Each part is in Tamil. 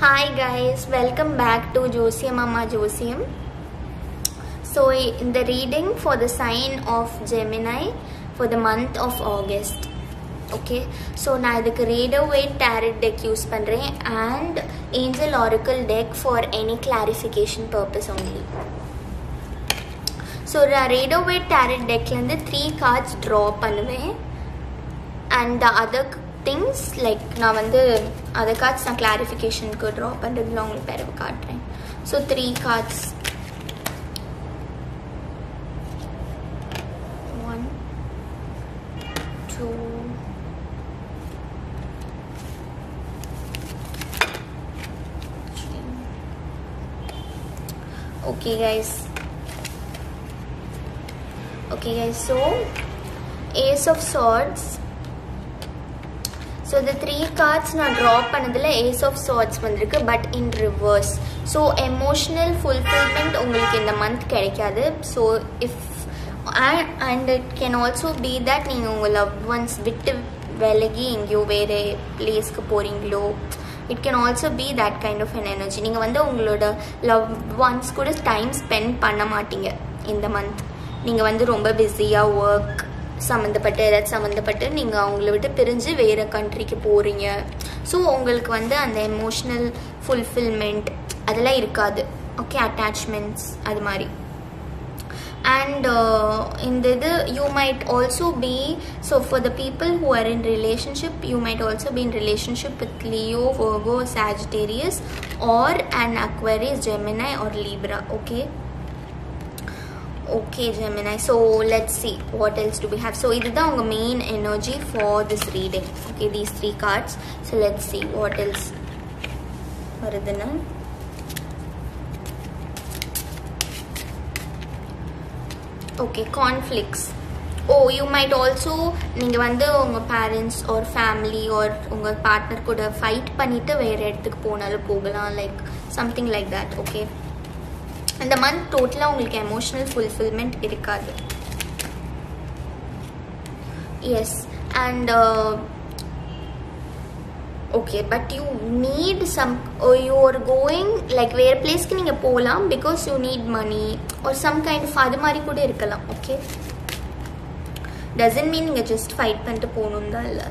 Hi guys, welcome back to Josiam Amma Josiam. So in the reading for the sign of Gemini for the month of August. Okay so நான் இதுக்கு Rider Waite tarot deck use பண்ணுறேன் and angel oracle deck for any clarification purpose only so நான் Rado wait tarot டெக்லேருந்து three cards draw பண்ணுவேன் and the other things like நான் வந்து அதர் கார்ட்ஸ் நான் கிளாரிஃபிகேஷனுக்கு ட்ரா பண்ணுறதுல உங்களுக்கு பிறகு காட்டுறேன் so three cards one two okay guys okay guys so ace of swords so இந்த த்ரீ கார்ட்ஸ் நான் ட்ரா பண்ணதில் ஏஸ் ஆஃப் சார்ட்ஸ் வந்திருக்கு but in reverse so emotional fulfillment உங்களுக்கு இந்த மந்த் கிடைக்காது so if and it can also be that நீங்கள் உங்கள் லவ் ஒன்ஸ் விட்டு விலகி எங்கேயோ வேறு பிளேஸ்க்கு போகிறீங்களோ it can also be that kind of an energy நீங்கள் வந்து உங்களோட லவ் ஒன்ஸ் கூட டைம் ஸ்பெண்ட் பண்ண மாட்டீங்க இந்த மந்த் நீங்கள் வந்து ரொம்ப பிஸியாக ஒர்க் சம்மந்தப்பட்டு ஏதாச்சும் சம்மந்தப்பட்டு நீங்கள் அவங்கள விட்டு பிரிஞ்சு வேறு கண்ட்ரிக்கு போகிறீங்க ஸோ உங்களுக்கு வந்து அந்த எமோஷ்னல் ஃபுல்ஃபில்மெண்ட் அதெல்லாம் இருக்காது ஓகே அட்டாச்மெண்ட்ஸ் அது மாதிரி and uh, in the, the you might also be so for the people who are in relationship you might also be in relationship with leo virgo sagittarius or an aquarius gemini or libra okay okay Gemini so let see what else to be have so இதுதான் உங்கள் main energy for this reading okay these three cards so let see what else வருதுன்னா. Okay conflicts oh you might also நீங்கள் வந்து உங்கள் பேரண்ட்ஸ் ஒரு ஃபேமிலி ஒரு உங்கள் பார்ட்னர் கூட ஃபைட் பண்ணிவிட்டு வேறு இடத்துக்கு போனாலும் போகலாம் like something like that okay அந்த மந்த் டோட்டலாக உங்களுக்கு எமோஷ்னல் ஃபுல்ஃபில்மெண்ட் இருக்காது. Yes and okay but you need some you are going like வேறு பிளேஸ்க்கு நீங்கள் போகலாம் பிகாஸ் யூ நீட் மணி ஒரு சம் கைண்ட் ஆஃப் அது மாதிரி கூட இருக்கலாம் ஓகே டசன்ட் மீன் நீங்கள் ஜஸ்ட் ஃபைட் பண்ணிட்டு போகணும் தான் இல்லை.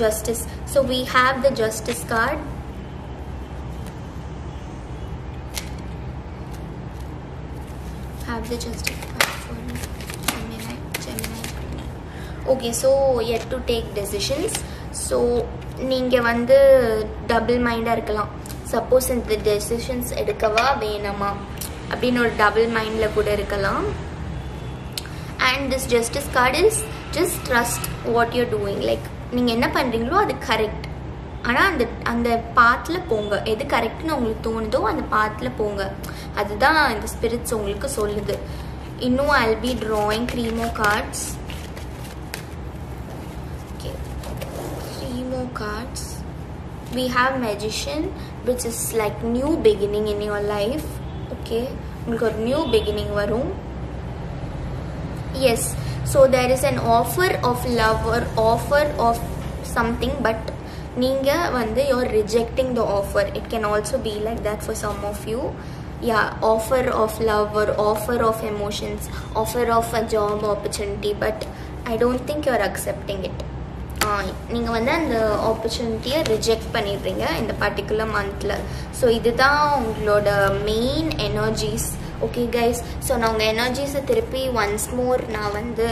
Justice so we have the justice card have the justice card for Gemini, Gemini. Okay, so yet to take decisions. So நீங்கள் வந்து டபுள் மைண்டாக இருக்கலாம். சப்போஸ் இந்த டெசிஷன்ஸ் எடுக்கவா வேணாமா? அப்படின்னு ஒரு டபுள் மைண்டில் கூட இருக்கலாம். And this justice card is just trust what you're doing like நீங்கள் என்ன பண்ணுறீங்களோ அது கரெக்ட் ஆனால் அந்த அந்த பாத்தில் போங்க. எது கரெக்டுன்னு உங்களுக்கு தோணுதோ அந்த பாத்தில் போங்க. அதுதான் இந்த ஸ்பிரிட்ஸ் உங்களுக்கு சொல்லுது. இன்னும் I'll be drawing three more cards three more cards we have magician which is like new beginning in your life. Okay. உங்களுக்கு ஒரு நியூ பிகினிங் வரும். Yes so there is an offer of love offer of something but நீங்கள் வந்து you're rejecting the offer it can also be like that for some of you yeah offer of love ஒரு offer of emotions offer of a job opportunity but I don't think you're accepting it நீங்கள் வந்து அந்த ஆப்பர்ச்சுனிட்டியை ரிஜெக்ட் பண்ணிடுறீங்க இந்த பர்டிகுலர் மந்தில் ஸோ இதுதான் உங்களோட main energies okay guys so நான் உங்கள் எனர்ஜிஸை திருப்பி ஒன்ஸ் மோர் நான் வந்து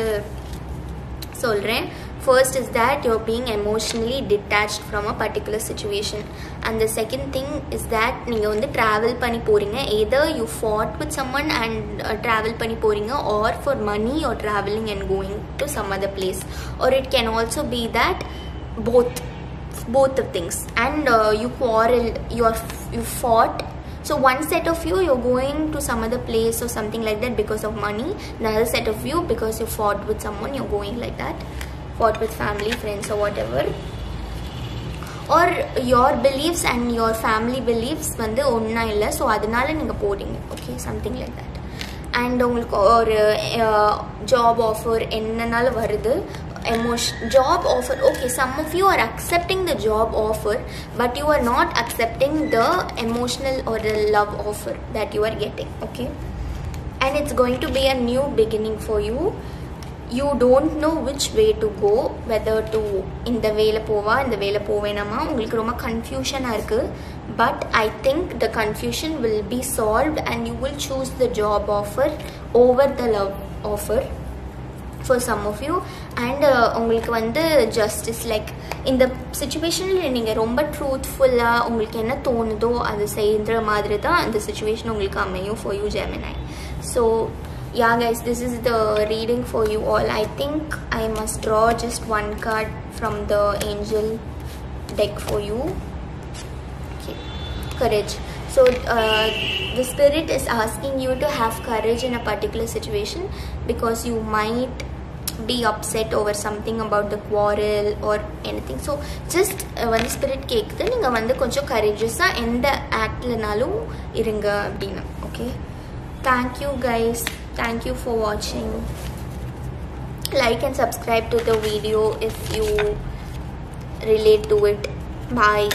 சொல்கிறேன் first is that your being emotionally detached from a particular situation and the second thing is that நீங்கள் வந்து ட்ராவல் பண்ணி போகிறீங்க either you fought with someone and travel பண்ணி போகிறீங்க or for money or travelling and going to some other place or it can also be that both both of things and uh, you quarreled you are you fought so one set of you you're going to some other place or something like that because of money the other set of you because you fought with someone you're going like that fought with family friends or whatever or your beliefs and your family beliefs வந்து ஒன்றா இல்லை ஸோ அதனால நீங்கள் போறீங்க okay something like that and உங்களுக்கு ஒரு ஜாப் ஆஃபர் என்னனாலும் வருது emotion job offer okay some of you are accepting the job offer but you are not accepting the emotional or the love offer that you are getting okay and it's going to be a new beginning for you you don't know which way to go whether to இந்த வேலை போவா இந்த வேலை போவேனாமா உங்களுக்கு ரொம்ப கன்ஃபியூஷனாக இருக்குது but I think the confusion will be solved and you will choose the job offer over the love offer for some of you and உங்களுக்கு வந்து ஜஸ்டிஸ் லைக் இந்த சுச்சுவேஷனில் நீங்கள் ரொம்ப ட்ரூத்ஃபுல்லாக உங்களுக்கு என்ன தோணுதோ அது செய்கிற மாதிரி தான் அந்த சுச்சுவேஷன் உங்களுக்கு அமையும் for you Gemini so yeah guys this is the reading for you all i think i must draw just one card from the angel deck for you okay courage so uh, the spirit is asking you to have courage in a particular situation because you might be upset over something about the quarrel or anything so just வந்து ஸ்பிரிட் கேட்குது நீங்கள் வந்து கொஞ்சம் கரேஜஸாக எந்த ஆக்ட்லனாலும் இருங்க அப்படின்னு okay thank you guys thank you for watching like and subscribe to the video if you relate to it bye